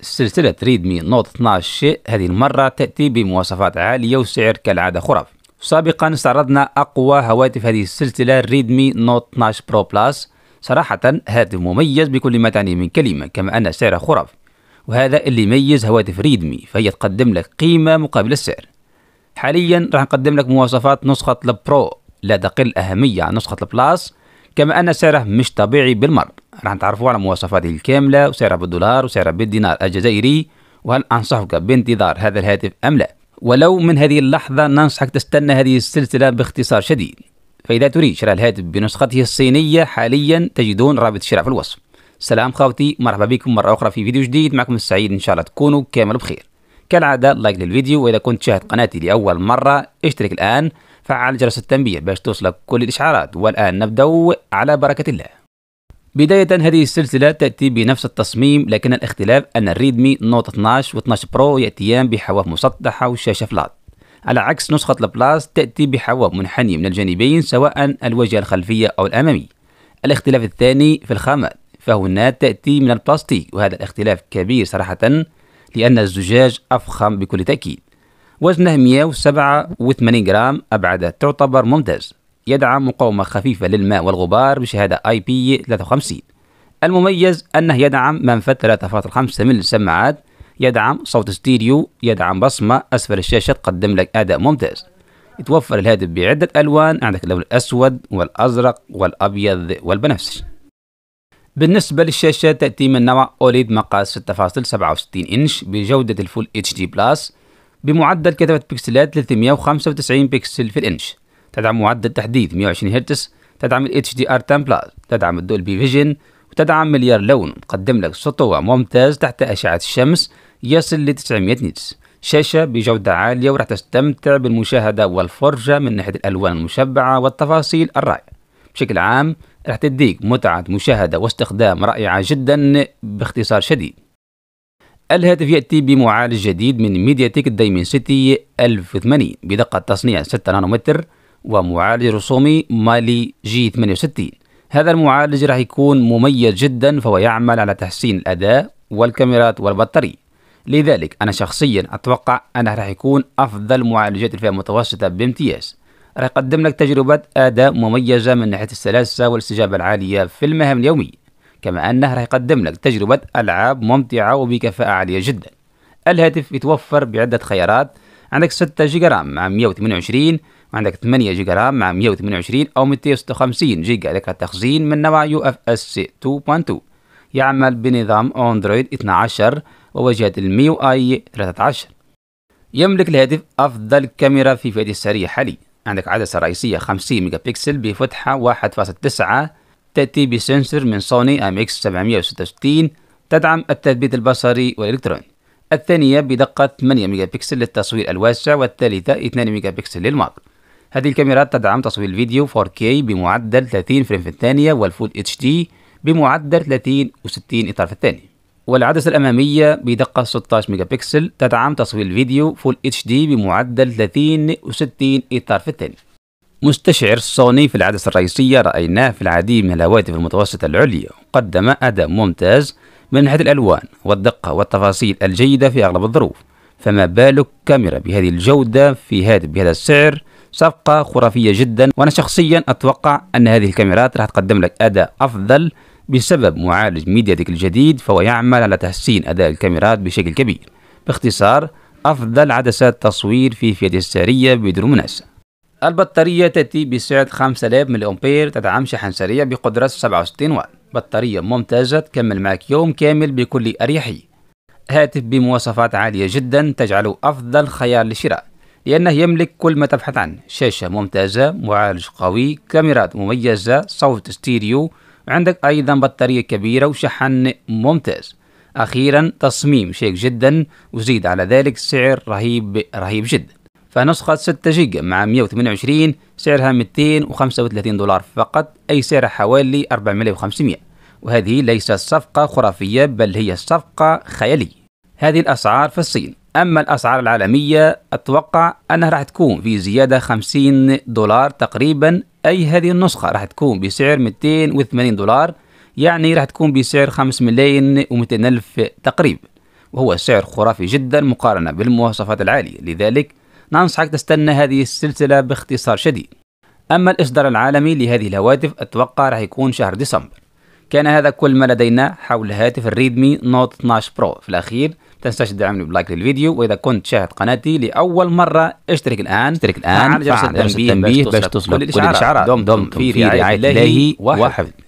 سلسلة ريدمي نوت 12 هذه المرة تأتي بمواصفات عالية وسعر كالعادة خرافي. سابقا استعرضنا أقوى هواتف هذه السلسلة ريدمي نوت 12 برو بلس صراحة هاتف مميز بكل ما تعنيه من كلمة كما أن سعره خرافي. وهذا اللي يميز هواتف ريدمي فهي تقدم لك قيمة مقابل السعر. حاليا راح نقدم لك مواصفات نسخة البرو لا تقل أهمية عن نسخة البلاس كما أن سعره مش طبيعي بالمرة. راح نتعرفوا على مواصفاته الكاملة وسعرها بالدولار وسعرها بالدينار الجزائري. وهل أنصحك بانتظار هذا الهاتف أم لا؟ ولو من هذه اللحظة ننصحك تستنى هذه السلسلة باختصار شديد. فإذا تريد شراء الهاتف بنسخته الصينية حاليا تجدون رابط الشراء في الوصف. سلام خوتي مرحبا بكم مرة أخرى في فيديو جديد. معكم السعيد إن شاء الله تكونوا كامل بخير. كالعادة لايك للفيديو وإذا كنت تشاهد قناتي لأول مرة اشترك الآن فعل جرس التنبيه باش توصلك كل الإشعارات. والآن نبدأ على بركة الله. بداية هذه السلسلة تأتي بنفس التصميم لكن الاختلاف أن الريدمي نوت 12 و 12 برو يأتيان بحواف مسطحة وشاشة flat. على عكس نسخة البلاس تأتي بحواف منحنية من الجانبين سواء الواجهة الخلفية أو الأمامية الاختلاف الثاني في الخامات فهناك تأتي من البلاستيك وهذا الاختلاف كبير صراحة لأن الزجاج أفخم بكل تأكيد. وزنه 187 جرام أبعاده تعتبر ممتاز. يدعم مقاومة خفيفة للماء والغبار بشهادة IP53 المميز أنه يدعم منفذ 3.5 من السماعات. يدعم صوت ستيريو يدعم بصمة أسفل الشاشة تقدم لك أداء ممتاز. يتوفر الهاتف بعدة ألوان عندك اللون الأسود والأزرق والأبيض والبنفسجي بالنسبة للشاشة تأتي من نوع OLED مقاس 6.67 إنش بجودة ال Full HD Plus بمعدل كتابة بكسلات 395 بكسل في الإنش. تدعم معدل تحديث 120 هرتز تدعم ال HDR 10 Plus تدعم ال Dolby Vision وتدعم مليار لون. تقدم لك سطوع ممتاز تحت أشعة الشمس يصل ل 900 nits. شاشة بجودة عالية وراح تستمتع بالمشاهدة والفرجة من ناحية الألوان المشبعة والتفاصيل الرائعة. بشكل عام راح تديك متعة مشاهدة واستخدام رائعة جدا باختصار شديد. الهاتف يأتي بمعالج جديد من MediaTek Dimensity 1080 بدقة تصنيع 6 نانومتر ومعالج رسومي Mali G 68 هذا المعالج راح يكون مميز جدا فهو يعمل على تحسين الأداء والكاميرات والبطارية. لذلك أنا شخصيا أتوقع أنه راح يكون أفضل معالجات الفئة المتوسطة بامتياز. راح يقدم لك تجربة أداء مميزة من ناحية السلاسة والاستجابة العالية في المهام اليومية كما أنه راح يقدم لك تجربة ألعاب ممتعة وبكفاءة عالية جدا. الهاتف يتوفر بعدة خيارات. عندك 6 جيجا RAM مع 128 وعندك 8 جيجا RAM مع 128 أو 256 جيجا ذاكرة تخزين من نوع UFS 2.2 يعمل بنظام أندرويد 12 وواجهة ال MIUI 13 يملك الهاتف أفضل كاميرا في فئته السعرية حاليا. عندك عدسة رئيسية 50 ميجا بكسل بفتحة 1.9 تأتي ب sensor من سوني IMX 766 تدعم التثبيت البصري والإلكتروني. الثانية بدقة 8 ميجا بكسل للتصوير الواسع والثالثة 2 ميجا بكسل لل macro هذه الكاميرات تدعم تصوير الفيديو 4K بمعدل 30 frame في الثانية وال Full HD بمعدل 30 و60 إطار في الثانية. والعدسة الأمامية بدقة 16 ميجا بكسل تدعم تصوير الفيديو Full HD بمعدل 30 و60 إطار في الثانية مستشعر سوني في العدسة الرئيسية رأيناه في العديد من الهواتف المتوسطة العليا. قدم أداء ممتاز من ناحية الألوان والدقة والتفاصيل الجيدة في أغلب الظروف. فما بالك كاميرا بهذه الجودة في هاتف بهذا السعر؟ صفقة خرافية جدا. وأنا شخصيا أتوقع أن هذه الكاميرات راح تقدم لك أداء أفضل بسبب معالج ميدياتك الجديد فهو يعمل على تحسين أداء الكاميرات بشكل كبير باختصار أفضل عدسات تصوير في فئة السعرية بدون منازع البطارية تأتي بسعة 5000 ملي أمبير تدعم شحن سريع بقدرة 67 واط بطارية ممتازة تكمل معك يوم كامل بكل أريحية. هاتف بمواصفات عالية جدا تجعله أفضل خيار للشراء لأنه يملك كل ما تبحث عنه. شاشة ممتازة معالج قوي كاميرات مميزة صوت ستيريو عندك أيضا بطارية كبيرة وشحن ممتاز. أخيرا تصميم شيك جدا وزيد على ذلك سعر رهيب رهيب جدا. فنسخة 6 جيجا مع 128 سعرها 235 دولار فقط أي سعر حوالي 4500 وهذه ليست صفقة خرافية بل هي صفقة خيالية. هذه الأسعار في الصين. أما الأسعار العالمية أتوقع أنها راح تكون في زيادة 50 دولار تقريبا أي هذه النسخة راح تكون بسعر 280 دولار يعني راح تكون بسعر 5 ملايين و200 ألف تقريبا. وهو سعر خرافي جدا مقارنة بالمواصفات العالية. لذلك ننصحك تستنى هذه السلسلة باختصار شديد. أما الإصدار العالمي لهذه الهواتف أتوقع راح يكون شهر ديسمبر. كان هذا كل ما لدينا حول هاتف ال Redmi Note 12 Pro في الأخير تنساش تدعمني ب like للفيديو وإذا كنت تشاهد قناتي لأول مرة اشترك الآن. اشترك الآن. فعل جرس التنبيه باش توصلك كل الإشعارات. دمتم في رعاية الله وحفظه